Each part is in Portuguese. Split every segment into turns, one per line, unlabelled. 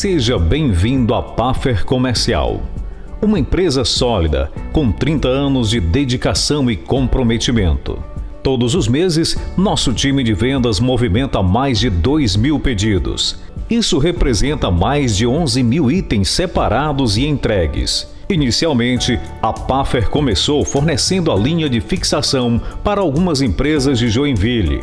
Seja bem-vindo à Paffer Comercial. Uma empresa sólida, com 30 anos de dedicação e comprometimento. Todos os meses, nosso time de vendas movimenta mais de 2 mil pedidos. Isso representa mais de 11 mil itens separados e entregues. Inicialmente, a Paffer começou fornecendo a linha de fixação para algumas empresas de Joinville.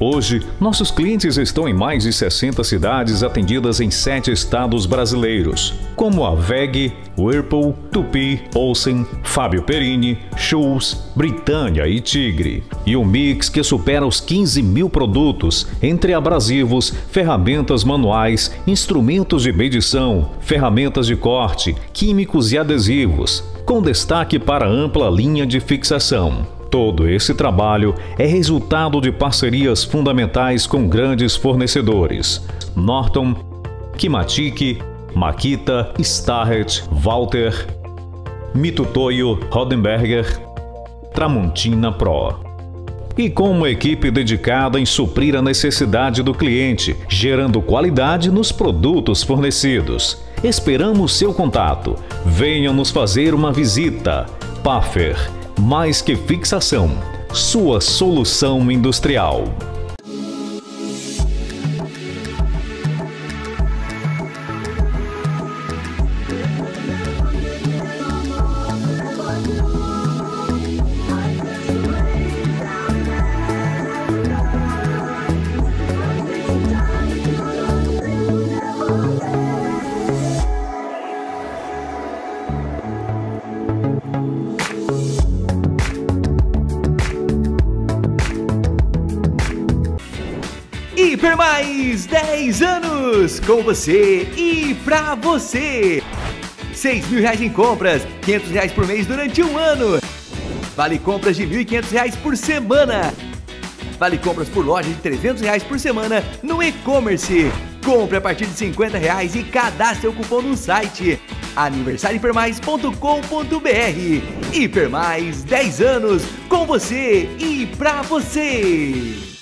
Hoje, nossos clientes estão em mais de 60 cidades atendidas em sete estados brasileiros, como a VEG, Whirlpool, Tupi, Olsen, Fábio Perini, Schultz, Britânia e Tigre. E um mix que supera os 15 mil produtos, entre abrasivos, ferramentas manuais, instrumentos de medição, ferramentas de corte, químicos e adesivos, com destaque para a ampla linha de fixação. Todo esse trabalho é resultado de parcerias fundamentais com grandes fornecedores: Norton, Kimatic, Makita, Starrett, Walter, Mitutoyo, Rodenberger, Tramontina Pro. E com uma equipe dedicada em suprir a necessidade do cliente, gerando qualidade nos produtos fornecidos. Esperamos seu contato. Venha nos fazer uma visita. Paffer mais que fixação, sua solução industrial.
Você e pra você. 6 mil reais em compras, 500 reais por mês durante um ano. Vale compras de 1.500 reais por semana. Vale compras por loja de 300 reais por semana no e-commerce. Compre a partir de 50 reais e cadastre o cupom no site aniversariohipermais.com.br Hiper Mais 10 anos com você e pra você.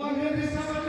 One hundred seven.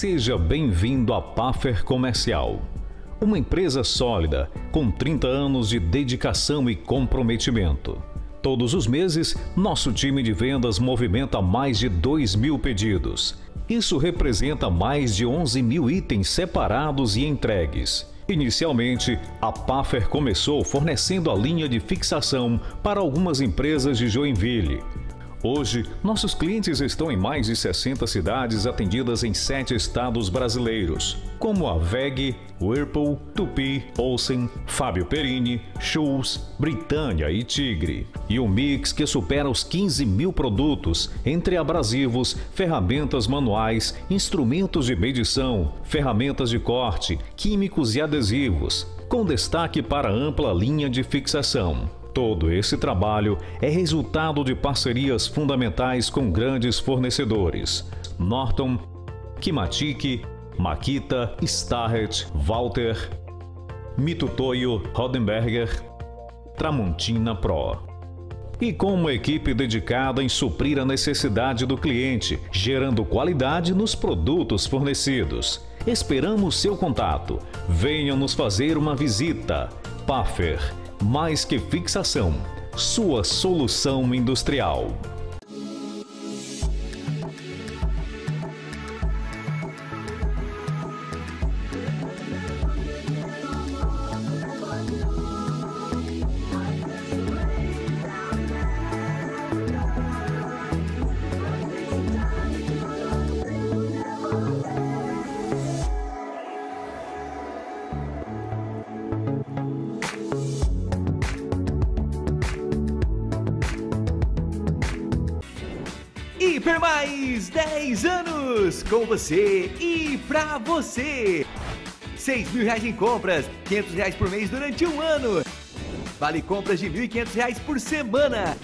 Seja bem-vindo à Paffer Comercial, uma empresa sólida com 30 anos de dedicação e comprometimento. Todos os meses, nosso time de vendas movimenta mais de 2 mil pedidos. Isso representa mais de 11 mil itens separados e entregues. Inicialmente, a Paffer começou fornecendo a linha de fixação para algumas empresas de Joinville. Hoje, nossos clientes estão em mais de 60 cidades atendidas em sete estados brasileiros, como a VEG, Whirlpool, Tupi, Olsen, Fábio Perini, Schultz, Britânia e Tigre. E um mix que supera os 15 mil produtos, entre abrasivos, ferramentas manuais, instrumentos de medição, ferramentas de corte, químicos e adesivos, com destaque para a ampla linha de fixação. Todo esse trabalho é resultado de parcerias fundamentais com grandes fornecedores: Norton, Kimatic, Makita, Starret, Walter, Mitutoyo, Rodenberger, Tramontina Pro. E com uma equipe dedicada em suprir a necessidade do cliente, gerando qualidade nos produtos fornecidos. Esperamos seu contato. Venham nos fazer uma visita. Paffer mais que fixação, sua solução industrial.
10 anos com você e pra você. 6 mil reais em compras, 500 reais por mês durante um ano. Vale compras de 1.500 reais por semana.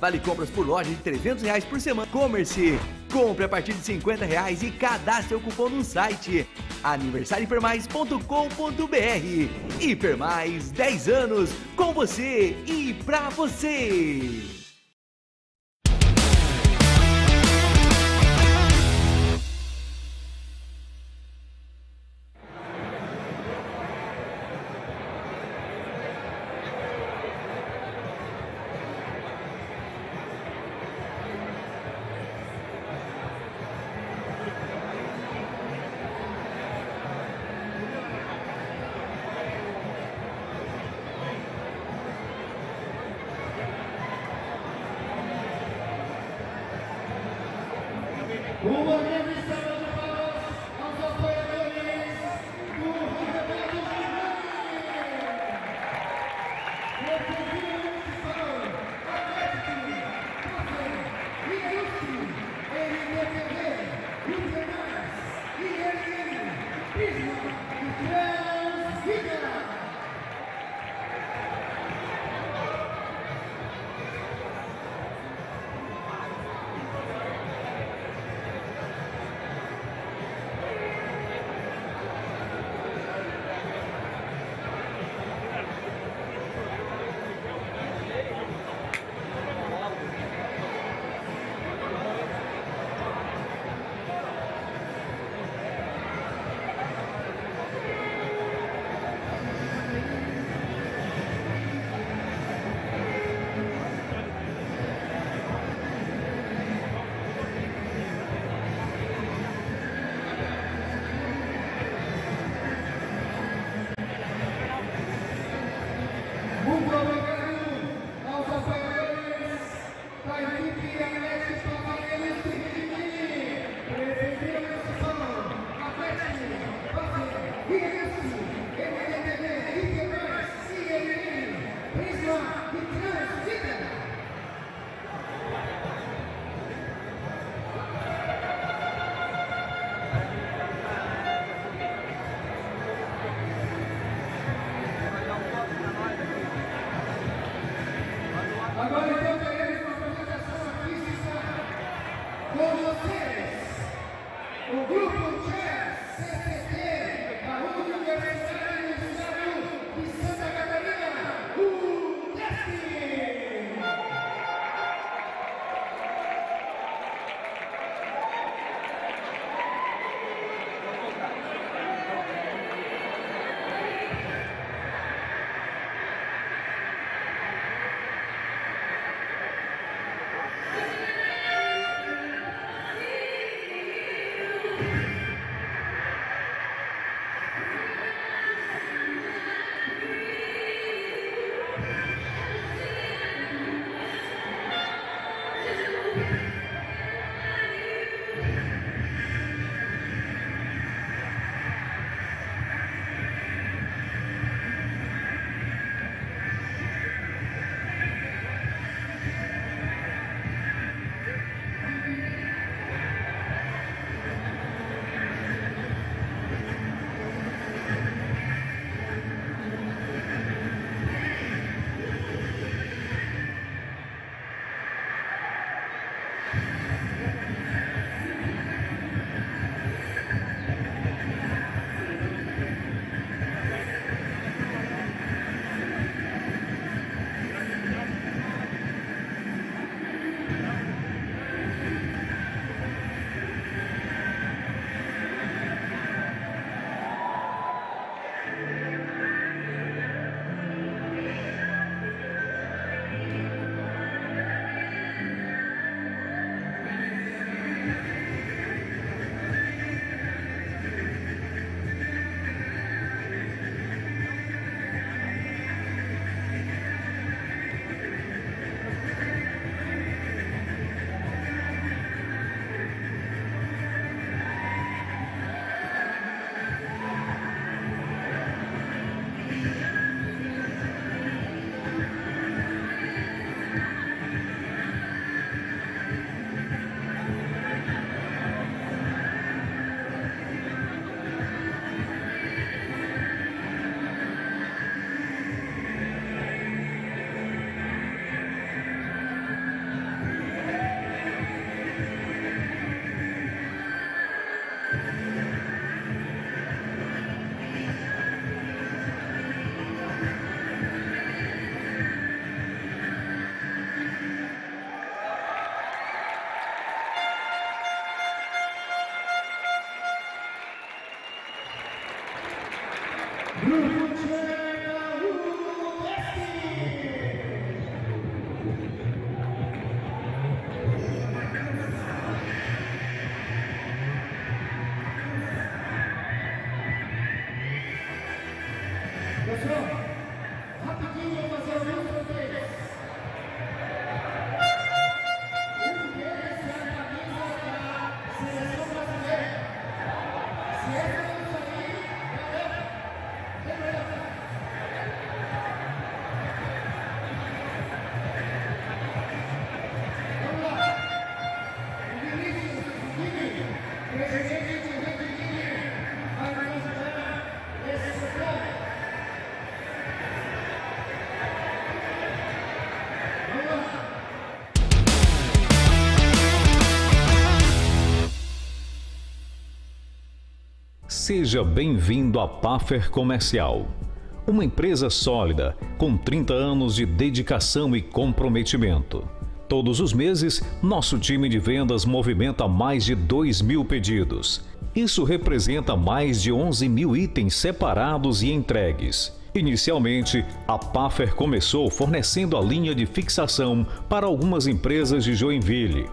Vale compras por loja de 300 reais por semana. Commerce. Compre a partir de 50 reais e cadastre o cupom no site aniversariohipermais.com.br Hiper Mais 10 anos com você e pra você.
Seja bem-vindo à Paffer Comercial. Uma empresa sólida, com 30 anos de dedicação e comprometimento. Todos os meses, nosso time de vendas movimenta mais de 2 mil pedidos. Isso representa mais de 11 mil itens separados e entregues. Inicialmente, a Paffer começou fornecendo a linha de fixação para algumas empresas de Joinville.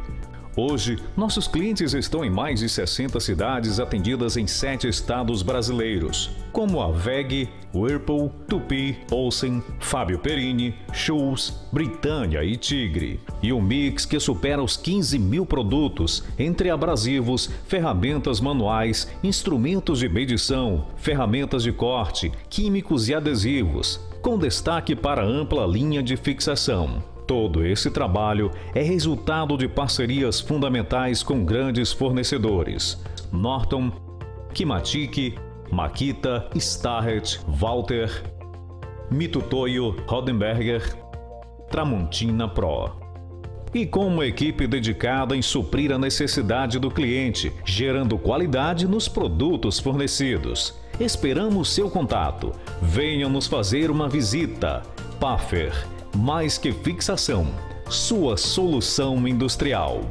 Hoje, nossos clientes estão em mais de 60 cidades atendidas em sete estados brasileiros, como a VEG, Whirlpool, Tupi, Olsen, Fábio Perini, Schultz, Britânia e Tigre. E um mix que supera os 15 mil produtos, entre abrasivos, ferramentas manuais, instrumentos de medição, ferramentas de corte, químicos e adesivos, com destaque para a ampla linha de fixação. Todo esse trabalho é resultado de parcerias fundamentais com grandes fornecedores: Norton, Kimatic, Makita, Starret, Walter, Mitutoyo, Rodenberger, Tramontina Pro. E com uma equipe dedicada em suprir a necessidade do cliente, gerando qualidade nos produtos fornecidos. Esperamos seu contato. Venha nos fazer uma visita. Paffer mais que fixação, sua solução industrial.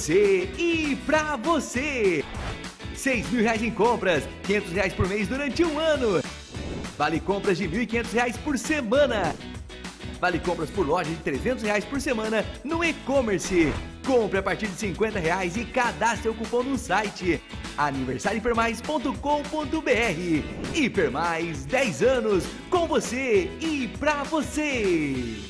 Você e pra você. 6 mil reais em compras, 500 reais por mês durante um ano. Vale compras de 1.500 reais por semana. Vale compras por loja de 300 reais por semana no e-commerce. Compre a partir de 50 reais e cadastre o cupom no site aniversariohipermais.com.br Hiper Mais 10 anos com você e pra você.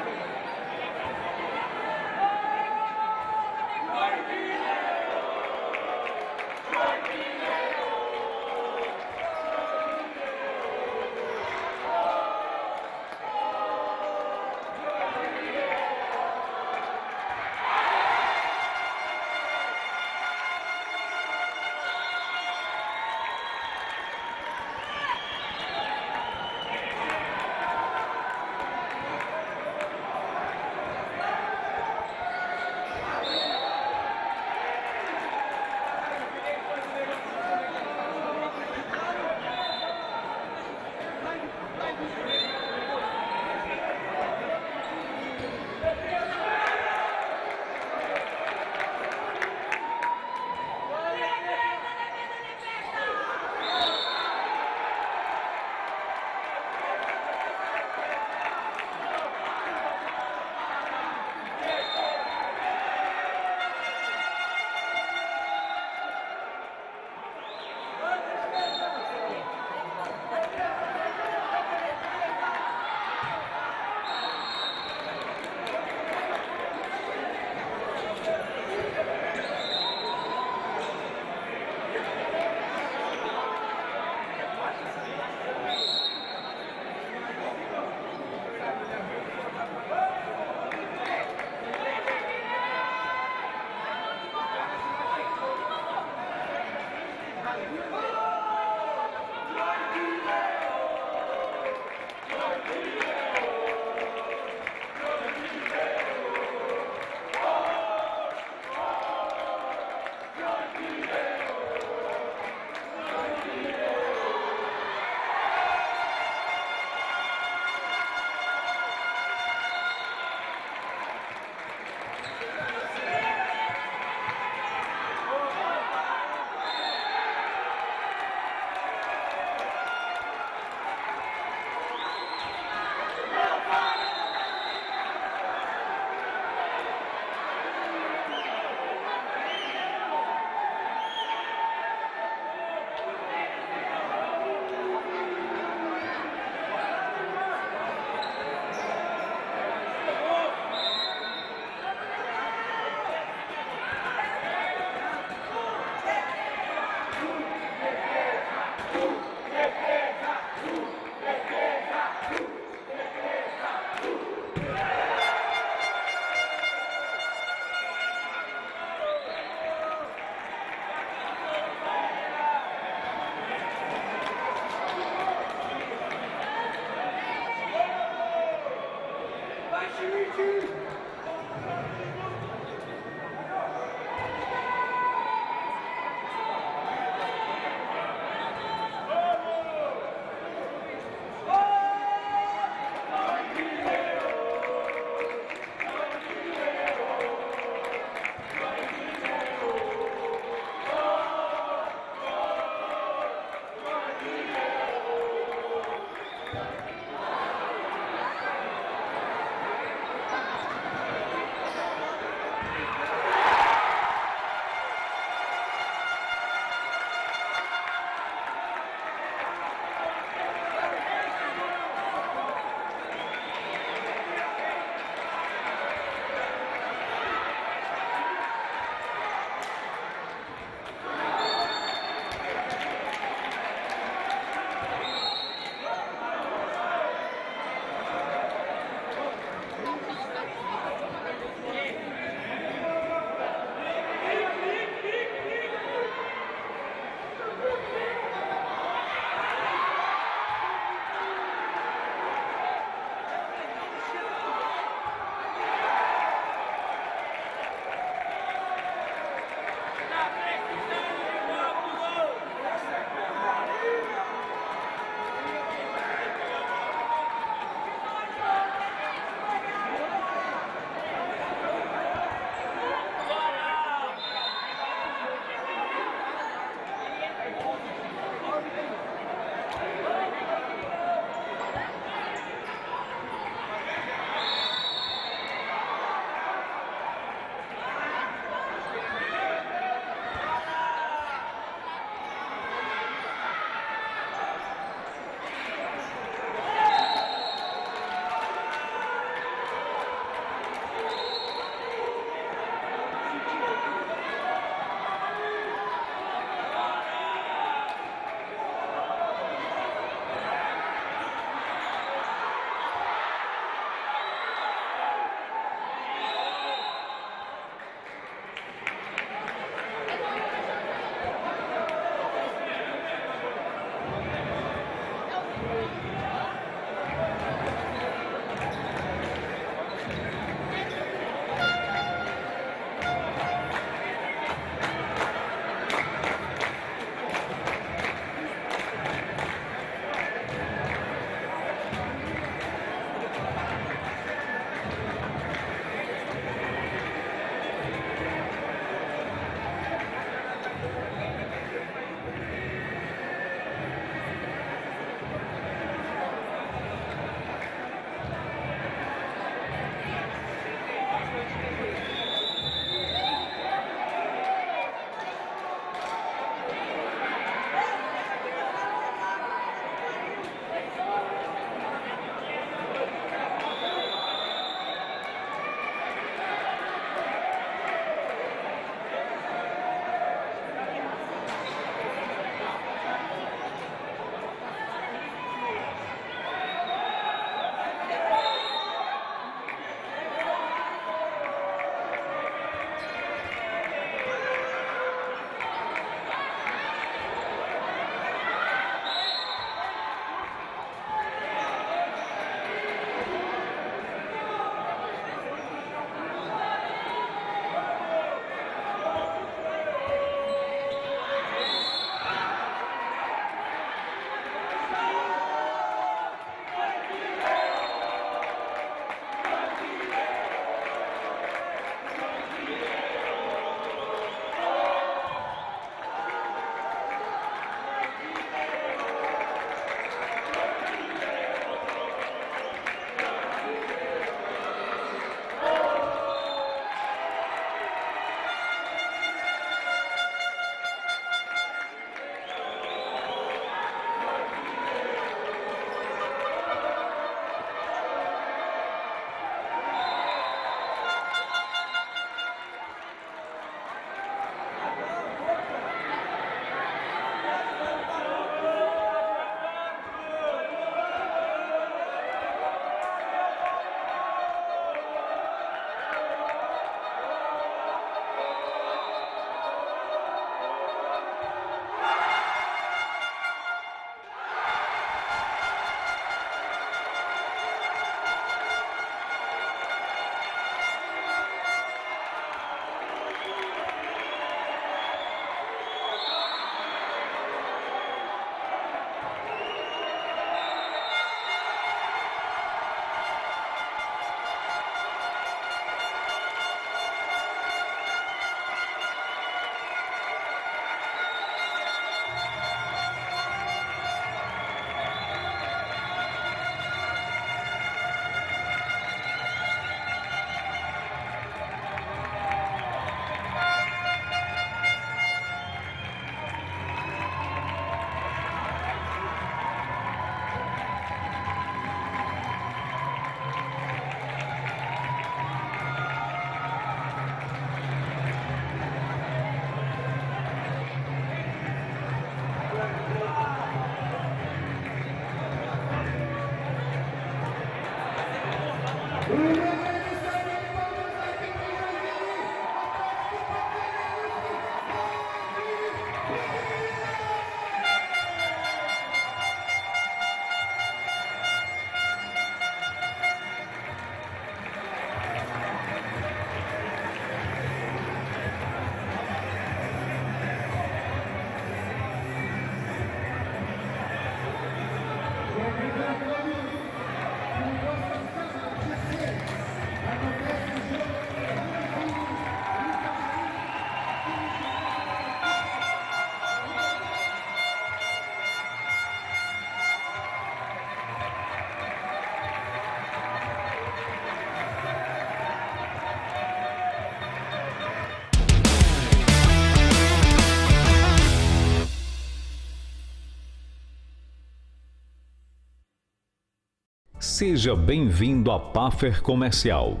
Seja bem-vindo à Paffer Comercial.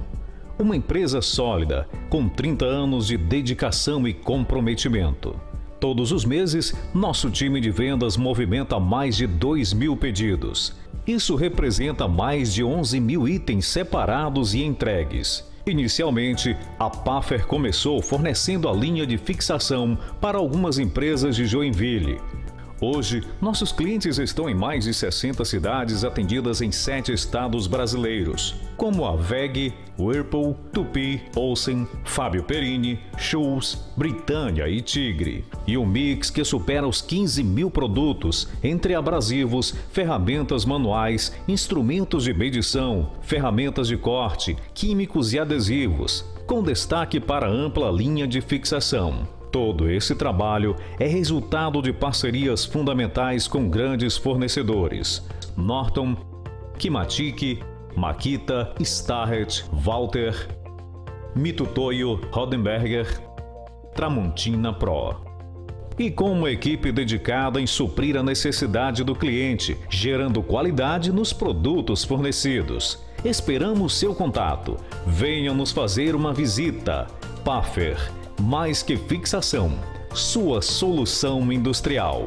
Uma empresa sólida, com 30 anos de dedicação e comprometimento. Todos os meses, nosso time de vendas movimenta mais de 2 mil pedidos. Isso representa mais de 11 mil itens separados e entregues. Inicialmente, a Paffer começou fornecendo a linha de fixação para algumas empresas de Joinville. Hoje, nossos clientes estão em mais de 60 cidades atendidas em sete estados brasileiros, como a VEG, Whirlpool, Tupi, Olsen, Fábio Perini, Schultz, Britânia e Tigre. E um mix que supera os 15 mil produtos, entre abrasivos, ferramentas manuais, instrumentos de medição, ferramentas de corte, químicos e adesivos, com destaque para a ampla linha de fixação. Todo esse trabalho é resultado de parcerias fundamentais com grandes fornecedores: Norton, Kimatic, Makita, Starret, Walter, Mitutoyo, Rodenberger, Tramontina Pro. E com uma equipe dedicada em suprir a necessidade do cliente, gerando qualidade nos produtos fornecidos. Esperamos seu contato. Venha nos fazer uma visita. Paffer mais que fixação, sua solução industrial.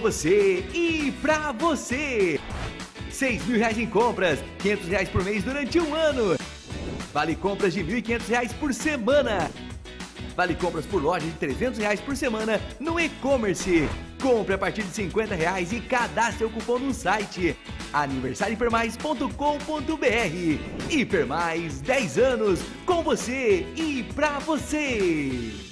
Você e pra você. 6 mil reais em compras, 500 reais por mês durante um ano. Vale compras de 1.500 reais por semana. Vale compras por loja de 300 reais por semana no e-commerce. Compre a partir de 50 reais e cadastre o cupom no site aniversariohipermais.com.br. Hiper Mais 10 anos com você e pra você.